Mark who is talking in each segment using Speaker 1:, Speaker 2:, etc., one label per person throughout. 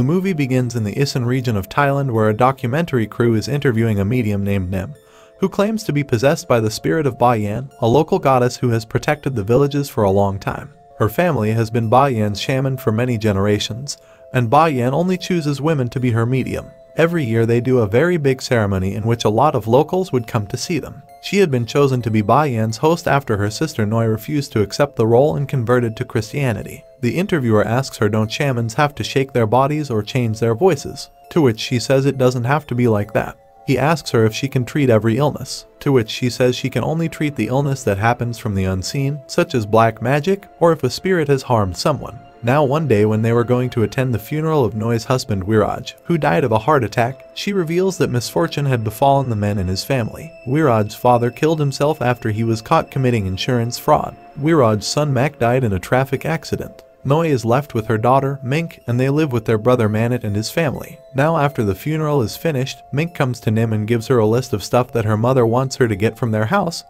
Speaker 1: The movie begins in the Isan region of Thailand where a documentary crew is interviewing a medium named Nim, who claims to be possessed by the spirit of Ba Yan, a local goddess who has protected the villages for a long time. Her family has been Ba Yan's shaman for many generations, and Ba Yan only chooses women to be her medium. Every year they do a very big ceremony in which a lot of locals would come to see them. She had been chosen to be Ba Yan's host after her sister Noi refused to accept the role and converted to Christianity. The interviewer asks her don't shamans have to shake their bodies or change their voices, to which she says it doesn't have to be like that. He asks her if she can treat every illness, to which she says she can only treat the illness that happens from the unseen, such as black magic, or if a spirit has harmed someone. Now one day when they were going to attend the funeral of Noi's husband Wiraj, who died of a heart attack, she reveals that misfortune had befallen the men in his family. Wiraj's father killed himself after he was caught committing insurance fraud. Wiraj's son Mac died in a traffic accident. Noi is left with her daughter, Mink, and they live with their brother Manit and his family. Now after the funeral is finished, Mink comes to Nim and gives her a list of stuff that her mother wants her to get from their house.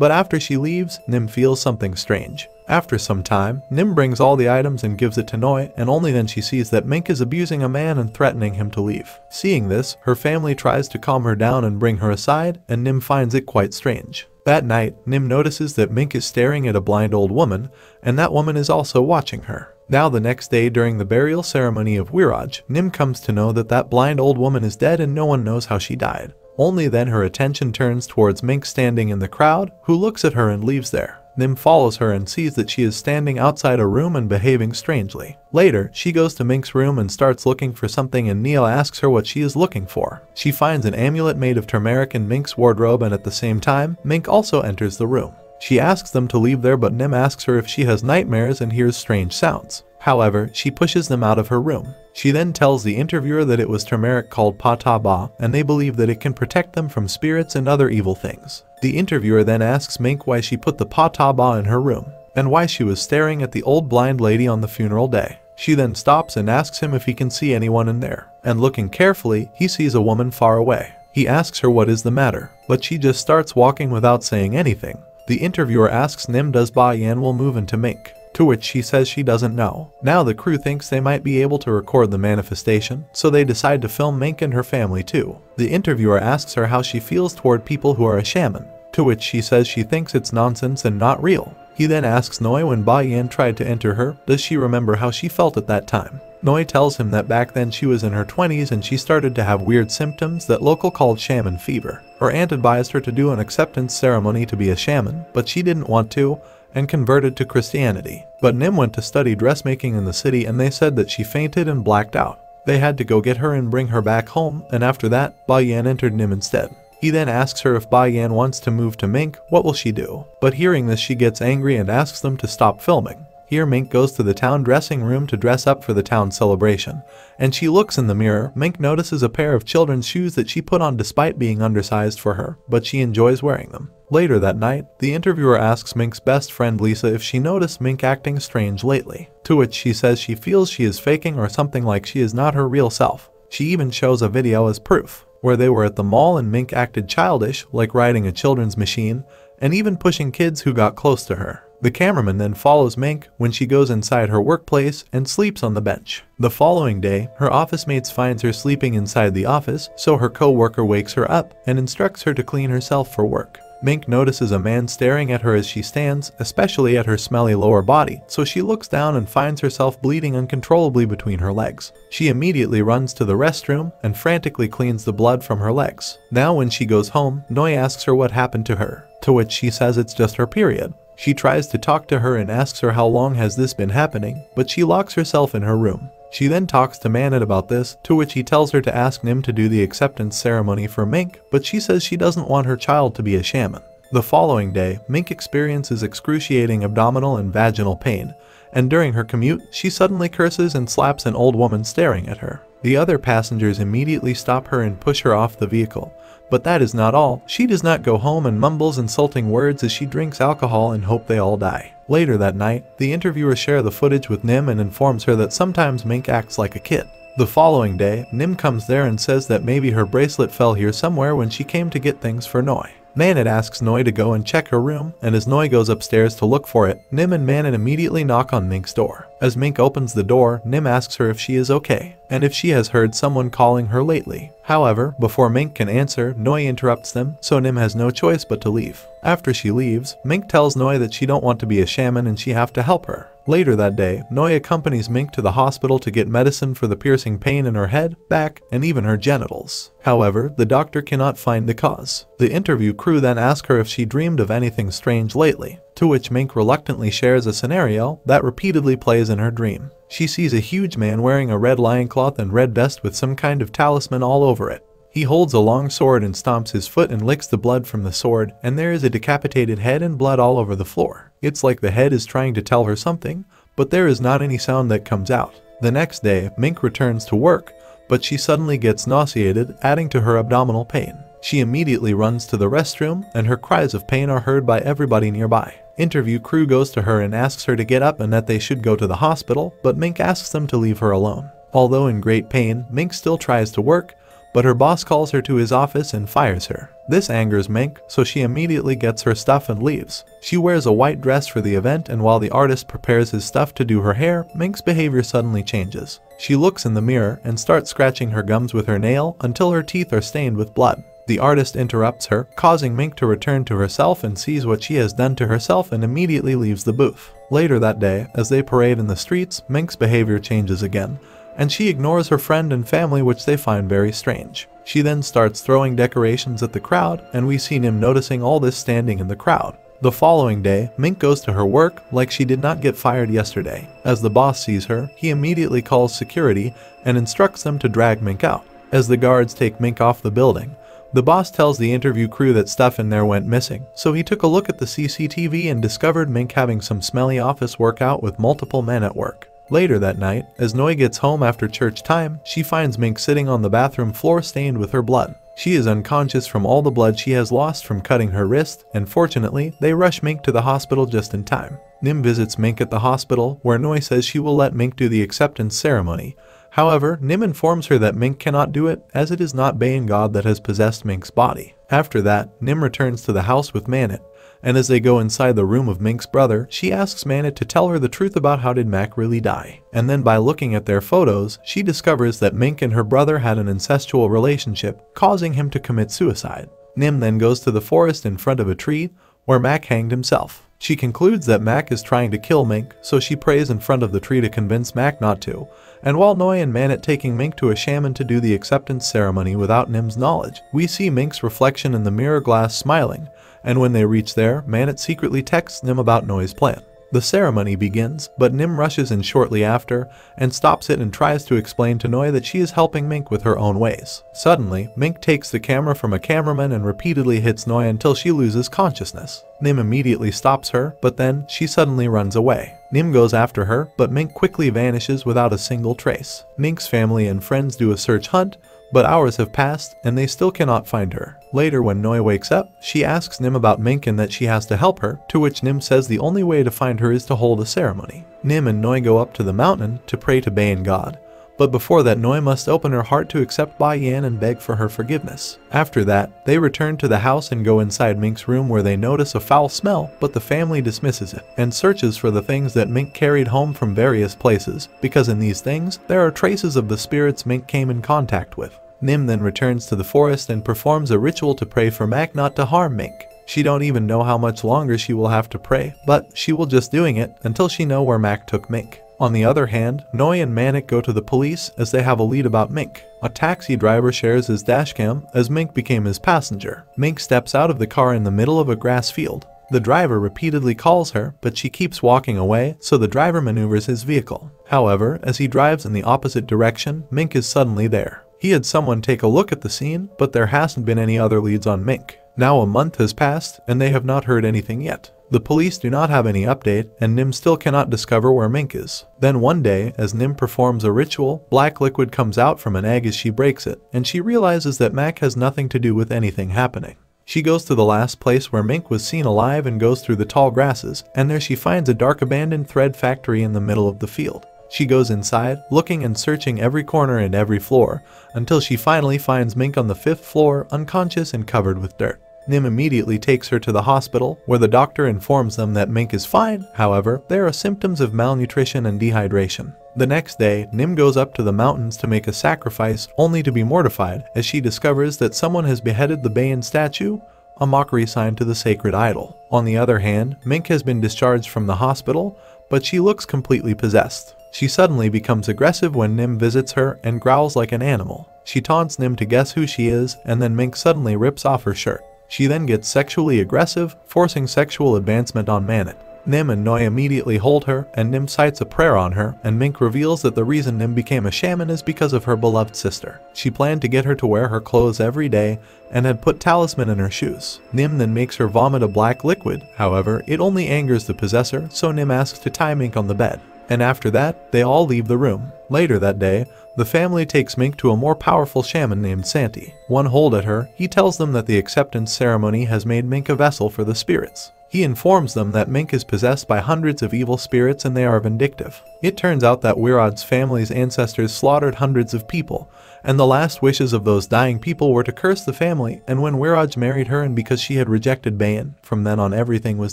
Speaker 1: But after she leaves, Nim feels something strange. After some time, Nim brings all the items and gives it to Noi, and only then she sees that Mink is abusing a man and threatening him to leave. Seeing this, her family tries to calm her down and bring her aside, and Nim finds it quite strange. That night, Nim notices that Mink is staring at a blind old woman, and that woman is also watching her. Now the next day during the burial ceremony of Wiraj, Nim comes to know that that blind old woman is dead and no one knows how she died. Only then her attention turns towards Mink standing in the crowd, who looks at her and leaves there. Nim follows her and sees that she is standing outside a room and behaving strangely. Later, she goes to Mink's room and starts looking for something and Neil asks her what she is looking for. She finds an amulet made of turmeric in Mink's wardrobe and at the same time, Mink also enters the room. She asks them to leave there but Nim asks her if she has nightmares and hears strange sounds. However, she pushes them out of her room. She then tells the interviewer that it was turmeric called Pataba, and they believe that it can protect them from spirits and other evil things. The interviewer then asks Mink why she put the Pataba in her room, and why she was staring at the old blind lady on the funeral day. She then stops and asks him if he can see anyone in there, and looking carefully, he sees a woman far away. He asks her what is the matter, but she just starts walking without saying anything. The interviewer asks Nim does Ba Yan will move into Mink, to which she says she doesn't know. Now the crew thinks they might be able to record the manifestation, so they decide to film Mink and her family too. The interviewer asks her how she feels toward people who are a shaman, to which she says she thinks it's nonsense and not real. He then asks Noi when Ba Yan tried to enter her, does she remember how she felt at that time? Noi tells him that back then she was in her 20s and she started to have weird symptoms that local called shaman fever. Her aunt advised her to do an acceptance ceremony to be a shaman, but she didn't want to, and converted to Christianity. But Nim went to study dressmaking in the city and they said that she fainted and blacked out. They had to go get her and bring her back home, and after that, Ba Yan entered Nim instead. He then asks her if Ba Yan wants to move to Mink, what will she do? But hearing this she gets angry and asks them to stop filming. Here Mink goes to the town dressing room to dress up for the town celebration, and she looks in the mirror. Mink notices a pair of children's shoes that she put on despite being undersized for her, but she enjoys wearing them. Later that night, the interviewer asks Mink's best friend Lisa if she noticed Mink acting strange lately, to which she says she feels she is faking or something like she is not her real self. She even shows a video as proof, where they were at the mall and Mink acted childish, like riding a children's machine, and even pushing kids who got close to her. The cameraman then follows Mink when she goes inside her workplace and sleeps on the bench. The following day, her office mates finds her sleeping inside the office, so her co-worker wakes her up and instructs her to clean herself for work. Mink notices a man staring at her as she stands, especially at her smelly lower body, so she looks down and finds herself bleeding uncontrollably between her legs. She immediately runs to the restroom and frantically cleans the blood from her legs. Now when she goes home, Noi asks her what happened to her, to which she says it's just her period. She tries to talk to her and asks her how long has this been happening, but she locks herself in her room. She then talks to Manit about this, to which he tells her to ask Nim to do the acceptance ceremony for Mink, but she says she doesn't want her child to be a shaman. The following day, Mink experiences excruciating abdominal and vaginal pain, and during her commute, she suddenly curses and slaps an old woman staring at her. The other passengers immediately stop her and push her off the vehicle, but that is not all. She does not go home and mumbles insulting words as she drinks alcohol and hope they all die. Later that night, the interviewer share the footage with Nim and informs her that sometimes Mink acts like a kid. The following day, Nim comes there and says that maybe her bracelet fell here somewhere when she came to get things for Noi. Manit asks Noi to go and check her room, and as Noi goes upstairs to look for it, Nim and Manit immediately knock on Mink's door. As Mink opens the door, Nim asks her if she is okay, and if she has heard someone calling her lately. However, before Mink can answer, Noi interrupts them, so Nim has no choice but to leave. After she leaves, Mink tells Noi that she don't want to be a shaman and she have to help her. Later that day, Noi accompanies Mink to the hospital to get medicine for the piercing pain in her head, back, and even her genitals. However, the doctor cannot find the cause. The interview crew then ask her if she dreamed of anything strange lately, to which Mink reluctantly shares a scenario that repeatedly plays in her dream. She sees a huge man wearing a red loincloth and red vest with some kind of talisman all over it. He holds a long sword and stomps his foot and licks the blood from the sword, and there is a decapitated head and blood all over the floor. It's like the head is trying to tell her something, but there is not any sound that comes out. The next day, Mink returns to work, but she suddenly gets nauseated, adding to her abdominal pain. She immediately runs to the restroom, and her cries of pain are heard by everybody nearby. Interview crew goes to her and asks her to get up and that they should go to the hospital, but Mink asks them to leave her alone. Although in great pain, Mink still tries to work, but her boss calls her to his office and fires her. This angers Mink, so she immediately gets her stuff and leaves. She wears a white dress for the event and while the artist prepares his stuff to do her hair, Mink's behavior suddenly changes. She looks in the mirror and starts scratching her gums with her nail until her teeth are stained with blood. The artist interrupts her, causing Mink to return to herself and sees what she has done to herself and immediately leaves the booth. Later that day, as they parade in the streets, Mink's behavior changes again and she ignores her friend and family which they find very strange. She then starts throwing decorations at the crowd and we see Nim noticing all this standing in the crowd. The following day, Mink goes to her work like she did not get fired yesterday. As the boss sees her, he immediately calls security and instructs them to drag Mink out. As the guards take Mink off the building, the boss tells the interview crew that stuff in there went missing, so he took a look at the CCTV and discovered Mink having some smelly office workout with multiple men at work. Later that night, as Noi gets home after church time, she finds Mink sitting on the bathroom floor stained with her blood. She is unconscious from all the blood she has lost from cutting her wrist, and fortunately, they rush Mink to the hospital just in time. Nim visits Mink at the hospital, where Noi says she will let Mink do the acceptance ceremony. However, Nim informs her that Mink cannot do it, as it is not Bayan God that has possessed Mink's body. After that, Nim returns to the house with Manit, and as they go inside the room of Mink's brother, she asks Manit to tell her the truth about how did Mac really die. And then by looking at their photos, she discovers that Mink and her brother had an incestual relationship, causing him to commit suicide. Nim then goes to the forest in front of a tree, where Mac hanged himself. She concludes that Mac is trying to kill Mink, so she prays in front of the tree to convince Mac not to, and while Noi and Manit taking Mink to a shaman to do the acceptance ceremony without Nim's knowledge, we see Mink's reflection in the mirror glass smiling, and when they reach there, Manit secretly texts Nim about Noi's plan. The ceremony begins, but Nim rushes in shortly after and stops it and tries to explain to Noi that she is helping Mink with her own ways. Suddenly, Mink takes the camera from a cameraman and repeatedly hits Noi until she loses consciousness. Nim immediately stops her, but then she suddenly runs away. Nim goes after her, but Mink quickly vanishes without a single trace. Mink's family and friends do a search hunt, but hours have passed and they still cannot find her. Later when Noi wakes up, she asks Nim about Mink and that she has to help her, to which Nim says the only way to find her is to hold a ceremony. Nim and Noi go up to the mountain to pray to Bayan God, but before that Noi must open her heart to accept Bayan and beg for her forgiveness. After that, they return to the house and go inside Mink's room where they notice a foul smell, but the family dismisses it, and searches for the things that Mink carried home from various places, because in these things, there are traces of the spirits Mink came in contact with. Nim then returns to the forest and performs a ritual to pray for Mac not to harm Mink. She don't even know how much longer she will have to pray, but she will just doing it until she know where Mac took Mink. On the other hand, Noi and Manit go to the police as they have a lead about Mink. A taxi driver shares his dashcam as Mink became his passenger. Mink steps out of the car in the middle of a grass field. The driver repeatedly calls her, but she keeps walking away, so the driver maneuvers his vehicle. However, as he drives in the opposite direction, Mink is suddenly there. He had someone take a look at the scene, but there hasn't been any other leads on Mink. Now a month has passed, and they have not heard anything yet. The police do not have any update, and Nim still cannot discover where Mink is. Then one day, as Nim performs a ritual, black liquid comes out from an egg as she breaks it, and she realizes that Mac has nothing to do with anything happening. She goes to the last place where Mink was seen alive and goes through the tall grasses, and there she finds a dark abandoned thread factory in the middle of the field. She goes inside, looking and searching every corner and every floor, until she finally finds Mink on the fifth floor, unconscious and covered with dirt. Nim immediately takes her to the hospital, where the doctor informs them that Mink is fine, however, there are symptoms of malnutrition and dehydration. The next day, Nim goes up to the mountains to make a sacrifice, only to be mortified as she discovers that someone has beheaded the Bayan statue, a mockery sign to the sacred idol. On the other hand, Mink has been discharged from the hospital, but she looks completely possessed. She suddenly becomes aggressive when Nim visits her and growls like an animal. She taunts Nim to guess who she is, and then Mink suddenly rips off her shirt. She then gets sexually aggressive, forcing sexual advancement on Manit. Nim and Noi immediately hold her, and Nim cites a prayer on her, and Mink reveals that the reason Nim became a shaman is because of her beloved sister. She planned to get her to wear her clothes every day, and had put talisman in her shoes. Nim then makes her vomit a black liquid, however, it only angers the possessor, so Nim asks to tie Mink on the bed. And after that, they all leave the room. Later that day, the family takes Mink to a more powerful shaman named Santi. One hold at her, he tells them that the acceptance ceremony has made Mink a vessel for the spirits. He informs them that Mink is possessed by hundreds of evil spirits and they are vindictive. It turns out that Wiraj's family's ancestors slaughtered hundreds of people, and the last wishes of those dying people were to curse the family, and when Wiraj married her and because she had rejected Bayan, from then on everything was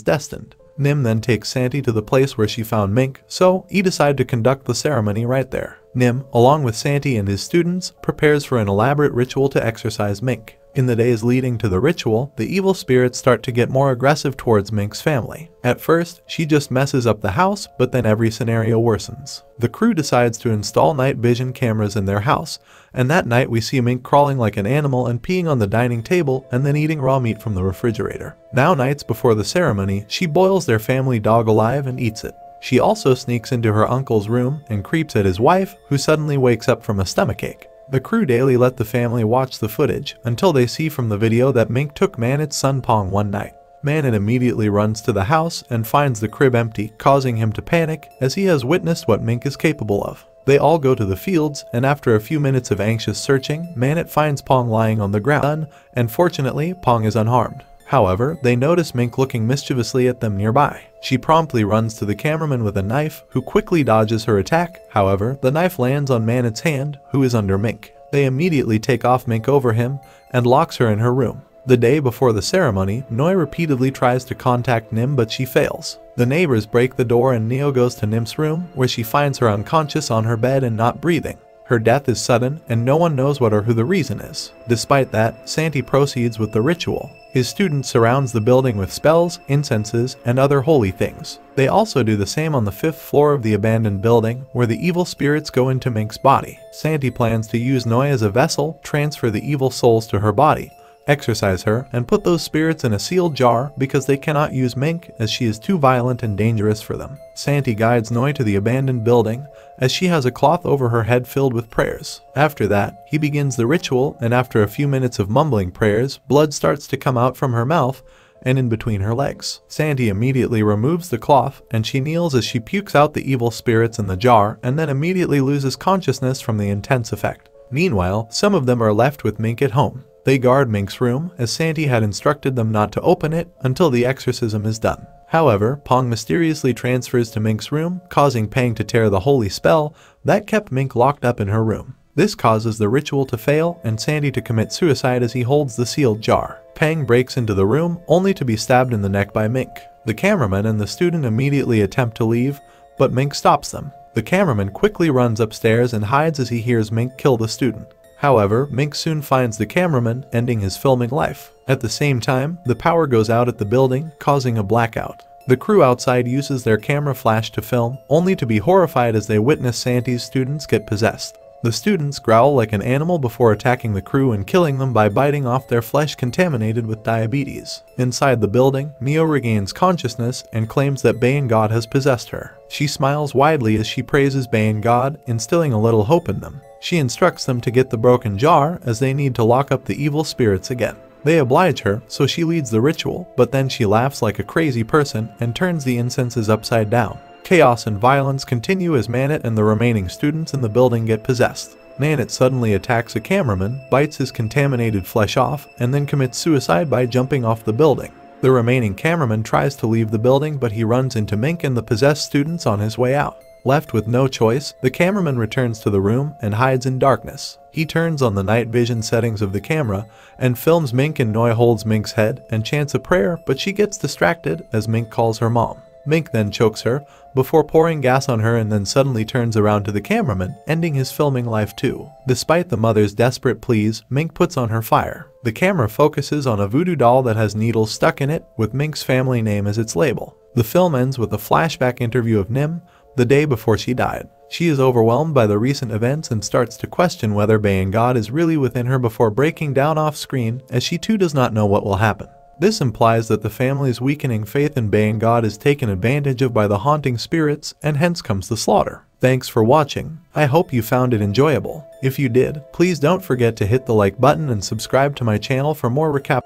Speaker 1: destined. Nim then takes Santi to the place where she found Mink, so he decided to conduct the ceremony right there. Nim, along with Santi and his students, prepares for an elaborate ritual to exorcise Mink. In the days leading to the ritual, the evil spirits start to get more aggressive towards Mink's family. At first, she just messes up the house, but then every scenario worsens. The crew decides to install night vision cameras in their house, and that night we see Mink crawling like an animal and peeing on the dining table and then eating raw meat from the refrigerator. Now nights before the ceremony, she boils their family dog alive and eats it. She also sneaks into her uncle's room and creeps at his wife, who suddenly wakes up from a stomachache. The crew daily let the family watch the footage until they see from the video that Mink took Manit's son Pong one night. Manit immediately runs to the house and finds the crib empty, causing him to panic as he has witnessed what Mink is capable of. They all go to the fields, and after a few minutes of anxious searching, Manit finds Pong lying on the ground, and fortunately, Pong is unharmed. However, they notice Mink looking mischievously at them nearby. She promptly runs to the cameraman with a knife, who quickly dodges her attack. However, the knife lands on Manit's hand, who is under Mink. They immediately take off Mink over him and locks her in her room. The day before the ceremony, Noi repeatedly tries to contact Nim but she fails. The neighbors break the door and Neo goes to Nim's room where she finds her unconscious on her bed and not breathing. Her death is sudden, and no one knows what or who the reason is. Despite that, Santi proceeds with the ritual. His student surrounds the building with spells, incenses, and other holy things. They also do the same on the fifth floor of the abandoned building, where the evil spirits go into Mink's body. Santi plans to use Noi as a vessel, transfer the evil souls to her body, exorcise her, and put those spirits in a sealed jar because they cannot use Mink as she is too violent and dangerous for them. Santi guides Noi to the abandoned building as she has a cloth over her head filled with prayers. After that, he begins the ritual and after a few minutes of mumbling prayers, blood starts to come out from her mouth and in between her legs. Santi immediately removes the cloth and she kneels as she pukes out the evil spirits in the jar and then immediately loses consciousness from the intense effect. Meanwhile, some of them are left with Mink at home. They guard Mink's room, as Santi had instructed them not to open it until the exorcism is done. However, Pong mysteriously transfers to Mink's room, causing Pang to tear the holy spell that kept Mink locked up in her room. This causes the ritual to fail and Santi to commit suicide as he holds the sealed jar. Pang breaks into the room only to be stabbed in the neck by Mink. The cameraman and the student immediately attempt to leave, but Mink stops them. The cameraman quickly runs upstairs and hides as he hears Mink kill the student. However, Mink soon finds the cameraman, ending his filming life. At the same time, the power goes out at the building, causing a blackout. The crew outside uses their camera flash to film, only to be horrified as they witness Santi's students get possessed. The students growl like an animal before attacking the crew and killing them by biting off their flesh contaminated with diabetes. Inside the building, Mio regains consciousness and claims that Bayan God has possessed her. She smiles widely as she praises Bayan God, instilling a little hope in them. She instructs them to get the broken jar as they need to lock up the evil spirits again. They oblige her, so she leads the ritual, but then she laughs like a crazy person and turns the incenses upside down. Chaos and violence continue as Manit and the remaining students in the building get possessed. Manit suddenly attacks a cameraman, bites his contaminated flesh off, and then commits suicide by jumping off the building. The remaining cameraman tries to leave the building but he runs into Mink and the possessed students on his way out. Left with no choice, the cameraman returns to the room and hides in darkness. He turns on the night vision settings of the camera and films Mink and Noi holds Mink's head and chants a prayer, but she gets distracted as Mink calls her mom. Mink then chokes her before pouring gas on her and then suddenly turns around to the cameraman, ending his filming life too. Despite the mother's desperate pleas, Mink puts on her fire. The camera focuses on a voodoo doll that has needles stuck in it with Mink's family name as its label. The film ends with a flashback interview of Nim the day before she died. She is overwhelmed by the recent events and starts to question whether God is really within her before breaking down off screen as she too does not know what will happen. This implies that the family's weakening faith in God is taken advantage of by the haunting spirits and hence comes the slaughter. Thanks for watching. I hope you found it enjoyable. If you did, please don't forget to hit the like button and subscribe to my channel for more recap